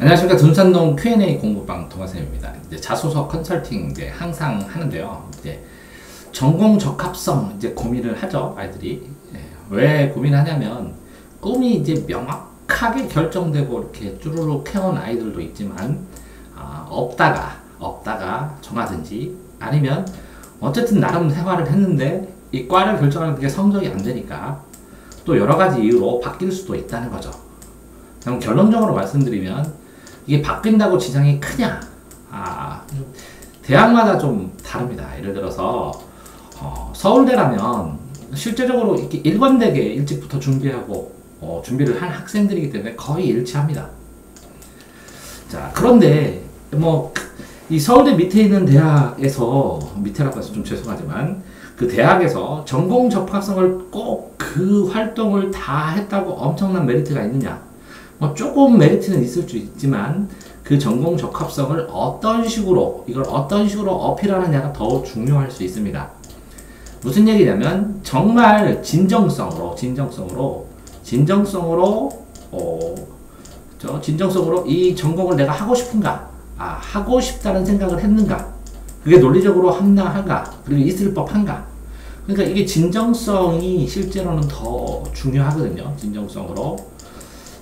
안녕하십니까 둔산동 Q&A 공부방 동아쌤입니다. 이제 자소서 컨설팅 이제 항상 하는데요. 이제 전공 적합성 이제 고민을 하죠 아이들이 예, 왜 고민하냐면 꿈이 이제 명확하게 결정되고 이렇게 쭈루룩 해온 아이들도 있지만 아, 없다가 없다가 정하든지 아니면 어쨌든 나름 생활을 했는데 이 과를 결정하는 게 성적이 안 되니까 또 여러 가지 이유로 바뀔 수도 있다는 거죠. 그럼 결론적으로 말씀드리면 이게 바뀐다고 지장이 크냐? 아, 대학마다 좀 다릅니다. 예를 들어서 어, 서울대라면 실제적으로 이렇게 일관되게 일찍부터 준비하고 어, 준비를 한 학생들이기 때문에 거의 일치합니다. 자, 그런데 뭐 이 서울대 밑에 있는 대학에서 밑에라고 해서 좀 죄송하지만 그 대학에서 전공 접합성을 꼭 그 활동을 다 했다고 엄청난 메리트가 있느냐? 뭐 조금 메리트는 있을 수 있지만 그 전공 적합성을 어떤 식으로 이걸 어떤 식으로 어필하느냐가 더 중요할 수 있습니다. 무슨 얘기냐면 정말 진정성으로 진정성으로 진정성으로 어, 저 진정성으로 이 전공을 내가 하고 싶은가 아 하고 싶다는 생각을 했는가 그게 논리적으로 합당한가 그리고 있을 법한가. 그러니까 이게 진정성이 실제로는 더 중요하거든요. 진정성으로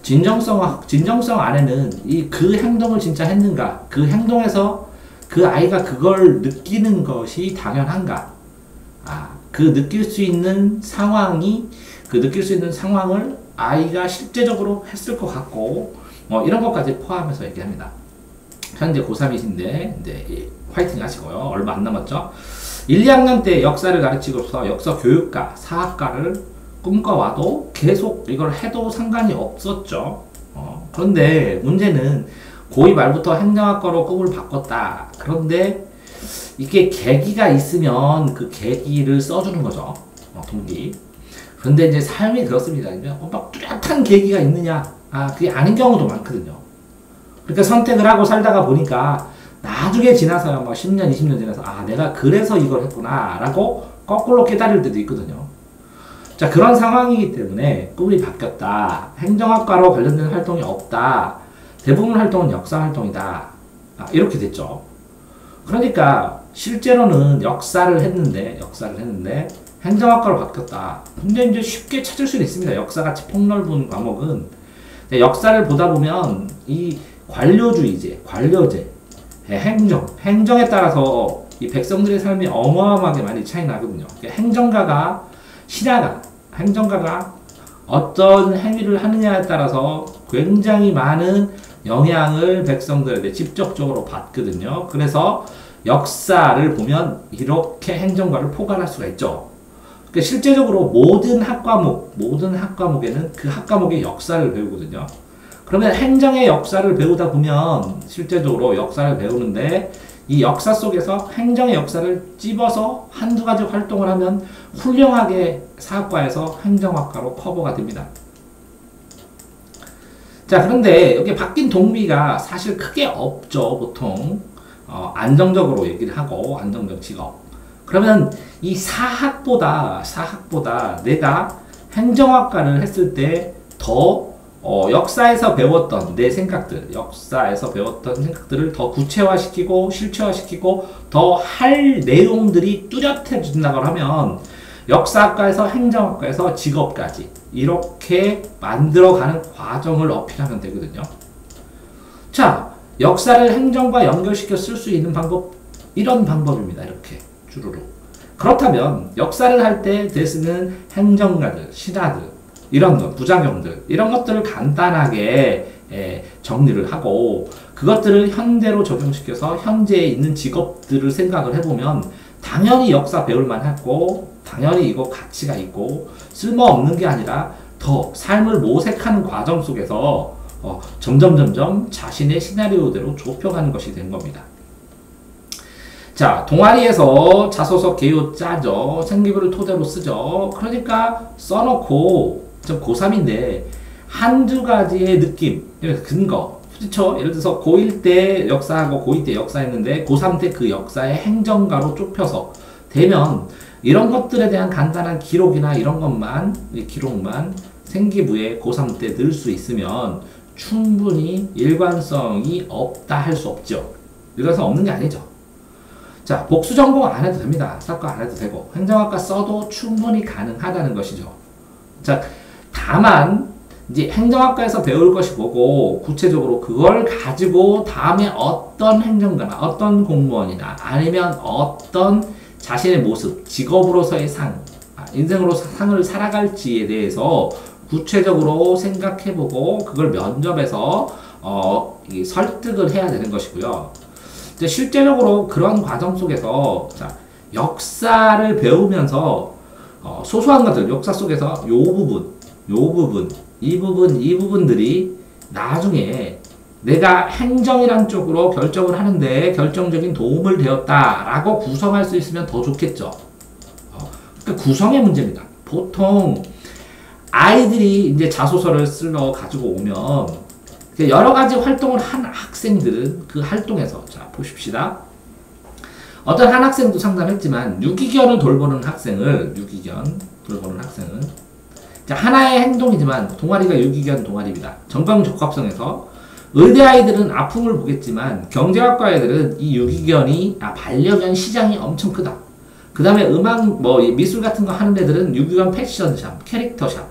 진정성 진정성 안에는 이 그 행동을 진짜 했는가 그 행동에서 그 아이가 그걸 느끼는 것이 당연한가 아그 느낄 수 있는 상황이 그 느낄 수 있는 상황을 아이가 실제적으로 했을 것 같고 뭐 이런 것까지 포함해서 얘기합니다. 현재 고3이신데 이제 화이팅 하시고요. 얼마 안 남았죠? 1, 2학년 때 역사를 가르치고서 역사 교육과 사학과를 꿈꿔와도 계속 이걸 해도 상관이 없었죠. 어, 그런데 문제는 고2 말부터 행정학과로 꿈을 바꿨다. 그런데 이게 계기가 있으면 그 계기를 써주는 거죠. 어, 동기. 그런데 이제 삶이 그렇습니다. 어, 막 뚜렷한 계기가 있느냐? 아, 그게 아닌 경우도 많거든요. 그러니까 선택을 하고 살다가 보니까 나중에 지나서야 막 10년, 20년 지나서 아, 내가 그래서 이걸 했구나. 라고 거꾸로 깨달을 때도 있거든요. 자, 그런 상황이기 때문에 꿈이 바뀌었다. 행정학과로 관련된 활동이 없다. 대부분 활동은 역사 활동이다. 아, 이렇게 됐죠. 그러니까 실제로는 역사를 했는데, 역사를 했는데, 행정학과로 바뀌었다. 근데 이제 쉽게 찾을 수는 있습니다. 역사같이 폭넓은 과목은. 역사를 보다 보면 이 관료주의제, 관료제, 행정, 행정에 따라서 이 백성들의 삶이 어마어마하게 많이 차이 나거든요. 행정가가 신하가 행정가가 어떤 행위를 하느냐에 따라서 굉장히 많은 영향을 백성들에게 직접적으로 받거든요. 그래서 역사를 보면 이렇게 행정가를 포괄할 수가 있죠. 그러니까 실제적으로 모든 학과목, 모든 학과목에는 그 학과목의 역사를 배우거든요. 그러면 행정의 역사를 배우다 보면 실제적으로 역사를 배우는데 이 역사 속에서 행정의 역사를 찝어서 한두 가지 활동을 하면 훌륭하게 사학과에서 행정학과로 커버가 됩니다. 자, 그런데 여기 바뀐 동비가 사실 크게 없죠, 보통. 어, 안정적으로 얘기를 하고, 안정적 직업. 그러면 이 사학보다, 사학보다 내가 행정학과를 했을 때더 어, 역사에서 배웠던 내 생각들, 역사에서 배웠던 생각들을 더 구체화시키고 실체화시키고 더 할 내용들이 뚜렷해진다고 하면 역사학과에서 행정학과에서 직업까지 이렇게 만들어가는 과정을 어필하면 되거든요. 자, 역사를 행정과 연결시켜 쓸 수 있는 방법 이런 방법입니다. 이렇게 주르륵. 그렇다면 역사를 할 때 대쓰는 행정가들, 신하들 이런 것, 부작용들, 이런 것들을 간단하게 예, 정리를 하고 그것들을 현대로 적용시켜서 현재에 있는 직업들을 생각을 해보면 당연히 역사 배울만 하고 당연히 이거 가치가 있고 쓸모없는 게 아니라 더 삶을 모색하는 과정 속에서 어, 점점 점점 자신의 시나리오대로 좁혀가는 것이 된 겁니다. 자, 동아리에서 자소서 개요 짜죠. 생기부를 토대로 쓰죠. 그러니까 써놓고 저 고3인데 한두 가지의 느낌, 근거, 그렇죠? 예를 들어서 고1 때 역사하고 고2 때 역사했는데 고3 때 그 역사의 행정가로 좁혀서 되면 이런 것들에 대한 간단한 기록이나 이런 것만 기록만 생기부에 고3 때 넣을 수 있으면 충분히 일관성이 없다 할 수 없죠. 일관성 없는 게 아니죠. 자, 복수 전공 안 해도 됩니다. 사과 안 해도 되고 행정학과 써도 충분히 가능하다는 것이죠. 자, 다만 이제 행정학과에서 배울 것이 뭐고 구체적으로 그걸 가지고 다음에 어떤 행정가나 어떤 공무원이나 아니면 어떤 자신의 모습, 직업으로서의 상, 아, 인생으로 상을 살아갈지에 대해서 구체적으로 생각해보고 그걸 면접에서 어, 설득을 해야 되는 것이고요. 이제 실제적으로 그런 과정 속에서 자, 역사를 배우면서 어, 소소한 것들 역사 속에서 요 부분, 요 부분, 이 부분, 이 부분들이 나중에 내가 행정이란 쪽으로 결정을 하는데 결정적인 도움을 되었다라고 구성할 수 있으면 더 좋겠죠. 어, 그러니까 구성의 문제입니다. 보통 아이들이 이제 자소서를 쓰러 가지고 오면 여러 가지 활동을 한 학생들은 그 활동에서 자 보십시다. 어떤 한 학생도 상담했지만 유기견을 돌보는 학생을 유기견 돌보는 학생은 자, 하나의 행동이지만 동아리가 유기견 동아리입니다. 전방 적합성에서 의대 아이들은 아픔을 보겠지만 경제학과 애들은 이 유기견이 아 반려견 시장이 엄청 크다. 그 다음에 음악 뭐 미술 같은 거 하는 애들은 유기견 패션샵, 캐릭터샵.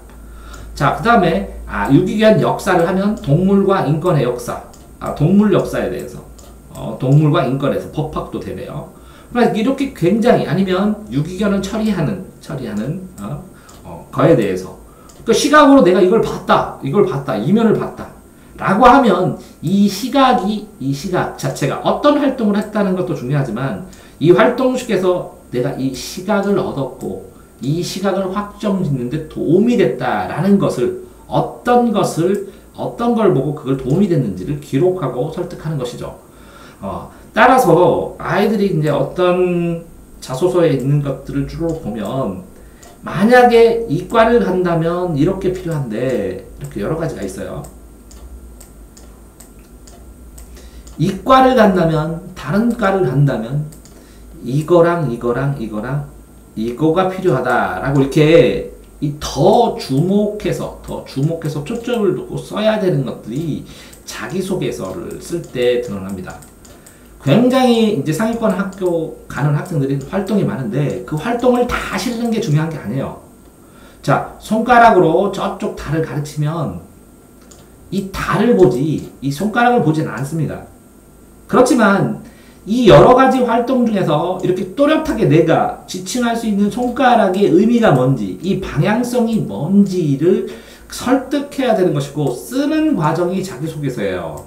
자, 그 다음에 아 유기견 역사를 하면 동물과 인권의 역사, 아 동물 역사에 대해서 어, 동물과 인권에서 법학도 되네요. 그러니까 이렇게 굉장히 아니면 유기견을 처리하는 처리하는 어, 어, 거에 대해서 그 시각으로 내가 이걸 봤다, 이걸 봤다, 이면을 봤다. 라고 하면 이 시각이, 이 시각 자체가 어떤 활동을 했다는 것도 중요하지만 이 활동 속에서 내가 이 시각을 얻었고 이 시각을 확정 짓는 데 도움이 됐다라는 것을 어떤 것을 어떤 걸 보고 그걸 도움이 됐는지를 기록하고 설득하는 것이죠. 어, 따라서 아이들이 이제 어떤 자소서에 있는 것들을 쭉 보면 만약에 이과를 간다면 이렇게 필요한데 이렇게 여러 가지가 있어요. 이과를 간다면 다른 과를 간다면 이거랑 이거랑 이거랑 이거가 필요하다라고 이렇게 더 주목해서 더 주목해서 초점을 두고 써야 되는 것들이 자기소개서를 쓸 때 드러납니다. 굉장히 이제 상위권 학교 가는 학생들이 활동이 많은데 그 활동을 다 실는 게 중요한 게 아니에요. 자, 손가락으로 저쪽 달을 가르치면 이 달을 보지 이 손가락을 보지는 않습니다. 그렇지만 이 여러 가지 활동 중에서 이렇게 또렷하게 내가 지칭할 수 있는 손가락의 의미가 뭔지, 이 방향성이 뭔지를 설득해야 되는 것이고, 쓰는 과정이 자기소개서예요.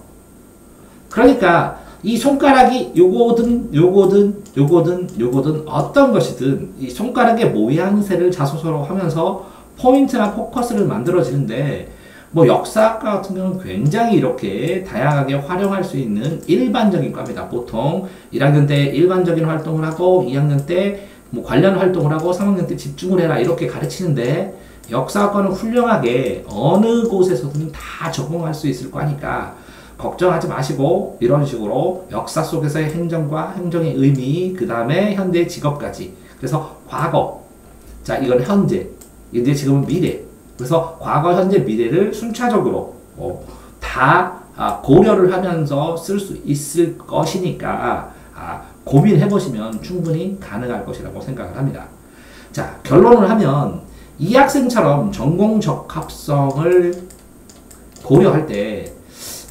그러니까, 이 손가락이 요거든 요거든 요거든 요거든 어떤 것이든 이 손가락의 모양새를 자소서로 하면서 포인트나 포커스를 만들어지는데 뭐 역사학과 같은 경우는 굉장히 이렇게 다양하게 활용할 수 있는 일반적인 과입니다. 보통 1학년 때 일반적인 활동을 하고 2학년 때 뭐 관련 활동을 하고 3학년 때 집중을 해라 이렇게 가르치는데 역사학과는 훌륭하게 어느 곳에서든 다 적용할 수 있을 거니까 걱정하지 마시고 이런 식으로 역사 속에서의 행정과 행정의 의미 그 다음에 현대의 직업까지. 그래서 과거. 자 이건 현재. 이제 지금은 미래 그래서 과거 현재 미래를 순차적으로 어, 다 아, 고려를 하면서 쓸 수 있을 것이니까 아, 고민해 보시면 충분히 가능할 것이라고 생각을 합니다. 자 결론을 하면 이 학생처럼 전공 적합성을 고려할 때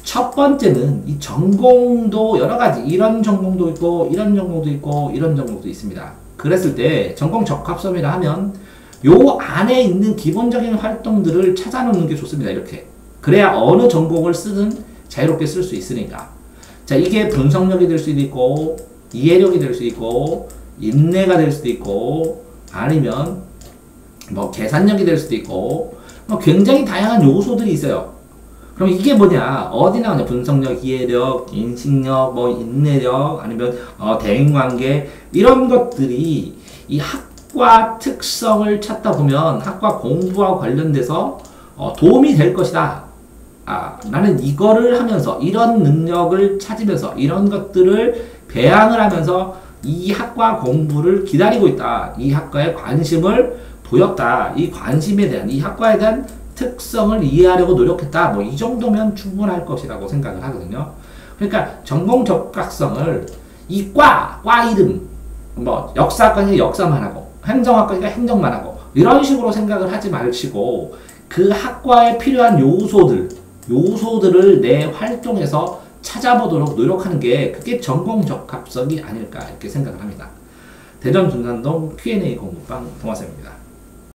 첫 번째는 이 전공도 여러 가지 이런 전공도 있고 이런 전공도 있고 이런 전공도 있습니다. 그랬을 때 전공 적합성이라 하면 요 안에 있는 기본적인 활동들을 찾아놓는 게 좋습니다. 이렇게 그래야 어느 전공을 쓰든 자유롭게 쓸 수 있으니까. 자 이게 분석력이 될 수도 있고 이해력이 될 수 있고 인내가 될 수도 있고 아니면 뭐 계산력이 될 수도 있고 뭐 굉장히 다양한 요소들이 있어요. 그럼 이게 뭐냐? 어디 나오냐? 분석력, 이해력, 인식력, 뭐 인내력, 아니면 어, 대인관계 이런 것들이 이 학 과 특성을 찾다 보면 학과 공부와 관련돼서 어, 도움이 될 것이다. 아, 나는 이거를 하면서 이런 능력을 찾으면서 이런 것들을 배양을 하면서 이 학과 공부를 기다리고 있다. 이 학과에 관심을 보였다. 이 관심에 대한 이 학과에 대한 특성을 이해하려고 노력했다. 뭐 이 정도면 충분할 것이라고 생각을 하거든요. 그러니까 전공 적합성을 이 과, 과 이름, 뭐 역사학과니까 역사만 하고 행정학과니까 행정만 하고 이런 식으로 생각을 하지 마시고 그 학과에 필요한 요소들, 요소들을 내 활동에서 찾아보도록 노력하는 게 그게 전공 적합성이 아닐까 이렇게 생각을 합니다. 대전 중산동 Q&A 공부방 동화쌤입니다.